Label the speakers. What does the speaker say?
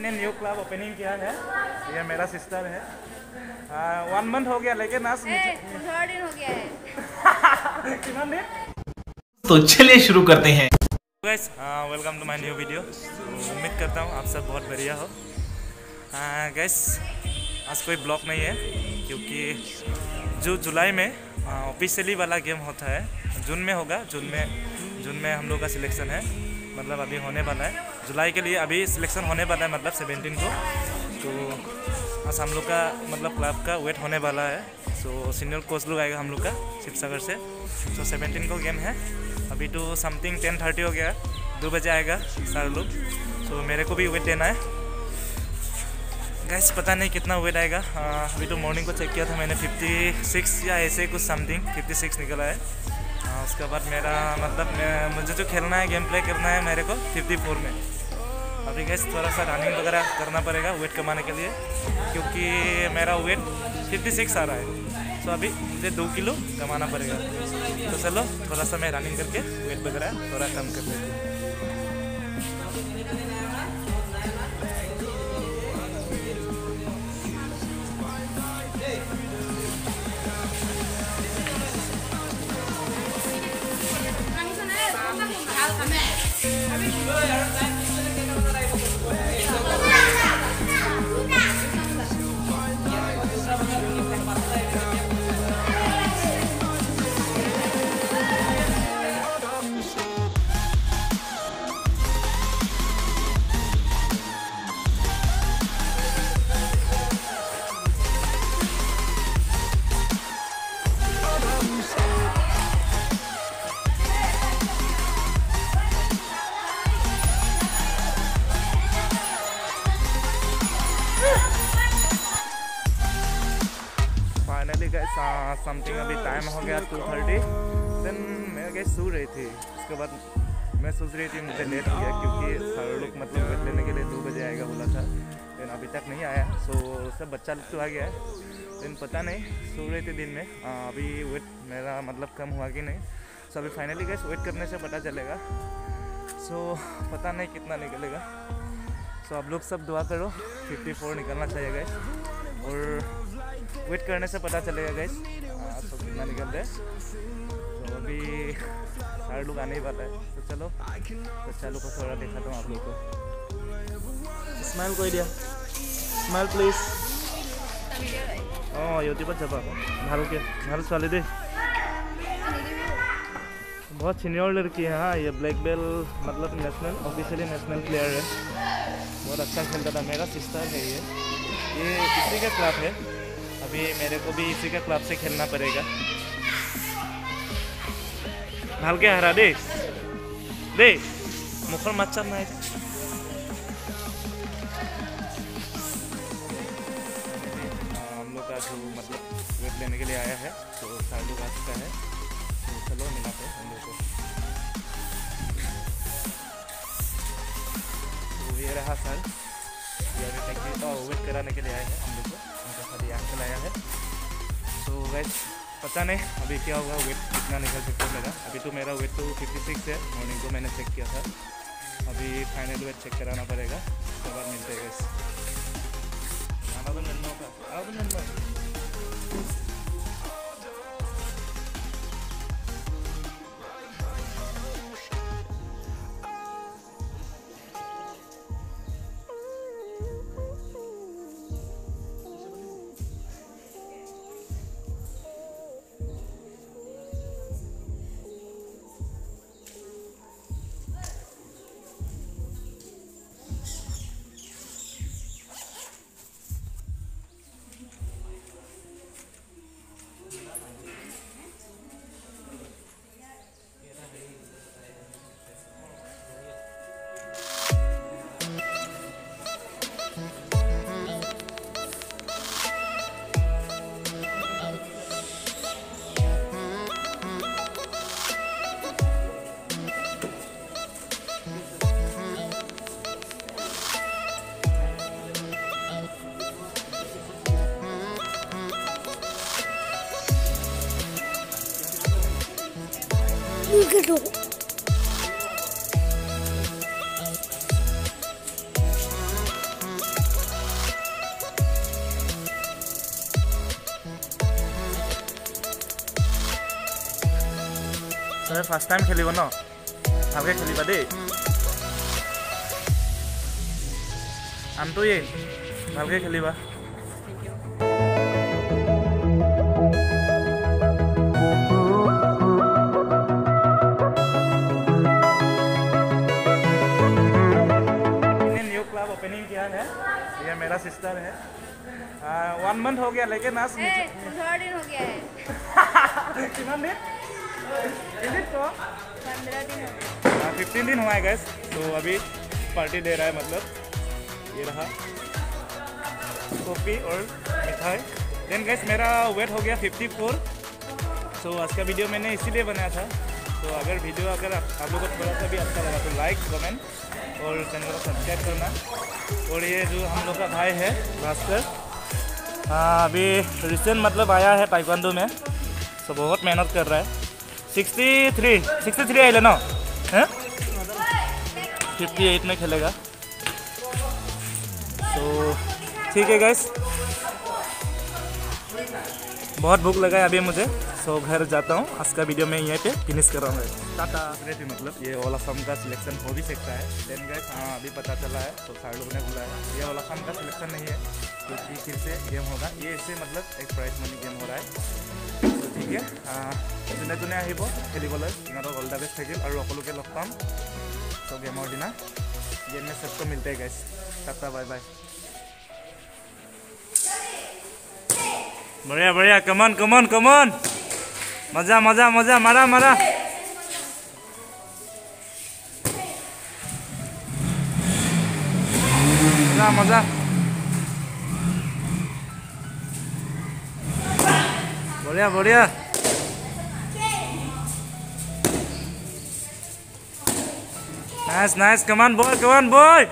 Speaker 1: ने new club opening किया है। ये मेरा सिस्टर है। वन मंथ हो गया लेकिन आज
Speaker 2: दिन हो गया है।
Speaker 1: कितना दिन?
Speaker 3: तो चलिए शुरू करते हैं।
Speaker 1: Guys welcome to my new video उम्मीद करता हूँ आप सब बहुत बढ़िया हो। गैस आज कोई ब्लॉक नहीं है क्योंकि जो जुलाई में ऑफिशियली वाला गेम होता है जून में होगा जून में जून में हम लोग का सिलेक्शन है। मतलब अभी होने वाला है। जुलाई के लिए अभी सिलेक्शन होने वाला है मतलब सेवेंटीन को। तो बस हम लोग का मतलब क्लब का वेट होने वाला है। सो सीनियर कोच लोग आएगा हम लोग का, शिवसागर से। तो सेवेंटीन को गेम है। अभी तो समथिंग टेन थर्टी हो गया। दो बजे आएगा सारे लोग। तो मेरे को भी वेट देना है। गैस पता नहीं कितना वेट आएगा। अभी तो मॉर्निंग को चेक किया था मैंने 56 या ऐसे कुछ समथिंग 56 निकला है। उसके बाद मेरा मतलब मुझे जो खेलना है गेम प्ले करना है मेरे को 54 में। अभी गैस थोड़ा सा रनिंग वगैरह करना पड़ेगा वेट कमाने के लिए, क्योंकि मेरा वेट 56 आ रहा है। तो अभी मुझे दो किलो कमाना पड़ेगा। तो चलो थोड़ा सा मैं रनिंग करके वेट वगैरह थोड़ा कम कर लेती हूँ। 还没，还没许愿的，来。गए समथिंग अभी टाइम हो गया टू थर्टी देन मैं गई सो रही थी। उसके बाद मैं सोच रही थी मुझे लेट गया क्योंकि सारे लोग मतलब वेट लेने के लिए दो बजे आएगा बोला था। लेकिन अभी तक नहीं आया। सो सब बच्चा लोग तो आ गया है। लेकिन पता नहीं सो रही थी दिन में। आ, अभी वेट मेरा मतलब कम हुआ कि नहीं। सो अभी फाइनली गए वेट करने से पता चलेगा। सो पता नहीं कितना निकलेगा। सो आप लोग सब दुआ करो। 54 निकलना चाहिए गए और वेट करने से पता चलेगा गैस तो कितना निकल रहे तो अभी सारे लोग आने ही वाला है तो चलो बच्चा लोग को थोड़ा देखा दूँ आप लोग को स्माइल कर दिया स्माइल प्लीज অঁ ইউটিউবত যাবা আকৌ ভালকৈ ভাল ছোৱালী দেই बहुत सीनियर लड़की है हाँ ये ब्लैक बेल मतलब नेशनल ऑफिशियली नेशनल प्लेयर है बहुत अच्छा खेलता था मेरा सिस्टर है ये ये इसी का क्लब है अभी मेरे को भी इसी का क्लब से खेलना पड़ेगा। भाल के हरा दे। दे। मुखर मच्छर ना हम लोग का जो मतलब वेट लेने के लिए आया है तो साढ़े लोग आ चुका है। तो चलो मिलाते हम लोग को। तो ये रहा सर ये अभी तक वेट तो कराने के लिए आए हैं। हम आया है। तो वैस पता नहीं अभी क्या हुआ वेट कितना निकल सकता है मेरा। अभी तो मेरा वेट तो 56 है मॉर्निंग को मैंने चेक किया था। अभी फाइनल वेट चेक कराना पड़ेगा, उसके बाद मिलते हैं गैस टिकट फ़र्स्ट टाइम खेल न? भाग खेल दे। हम्म। आम तो ये भाग खेल मेरा सिस्टर है। वन मंथ हो गया लेकिन आज
Speaker 2: थोड़ा दिन हो गया है।
Speaker 1: कितना दिन?
Speaker 2: पंद्रह दिन
Speaker 1: फिफ्टीन दिन हुआ है गैस तो अभी पार्टी दे रहा है मतलब। ये रहा। कॉफ़ी और मिठाई। देन गैस मेरा वेट हो गया 54 सो आज का वीडियो मैंने इसीलिए बनाया था तो अगर वीडियो अगर आप, आप लोगों को थोड़ा सा भी अच्छा लगा तो लाइक कमेंट और चैनल को सब्सक्राइब करना। और ये जो हम लोग का भाई है भास्कर हाँ अभी रिसेंट मतलब आया है ताइक्वांडो में। तो बहुत मेहनत कर रहा है। सिक्सटी थ्री सिक्सटी थ्री आइले न? हैं? फिफ्टी एट में खेलेगा। तो ठीक है गैस बहुत भूख लगा है अभी मुझे। सो घर जाता हूँ आज का वीडियो मैं यहीं पे फिनिश कर रहा हूँ टाटा रेडी मतलब ये ओला फॉर्म का सिलेक्शन हो भी सकता है देन गैस हाँ अभी पता चला है तो सारे लोगों ने बुलाया ये ओला फॉर्म का सिलेक्शन नहीं है क्योंकि फिर से गेम होगा ये ऐसे मतलब एक प्राइज मनी गेम हो रहा है তো ঠিক আছে যোনে যোনে আহিব খেলিবলৈ সিহঁতক অল দ্য বেষ্ট থাকিল আৰু সকলোকে লগ পাম ত' গেমৰ দিনা গেম মে সবকো মিলতে গাইছ টাটা বাই বাই বঢ়িয়া বঢ়িয়া কমন কমন কমন মজা মজা মজা, মারা মারা। মজা মজা। বড়িয়া বড়িয়া। নাইস নাইস কমান বল কমান বল